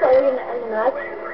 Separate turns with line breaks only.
Firing
and nuts.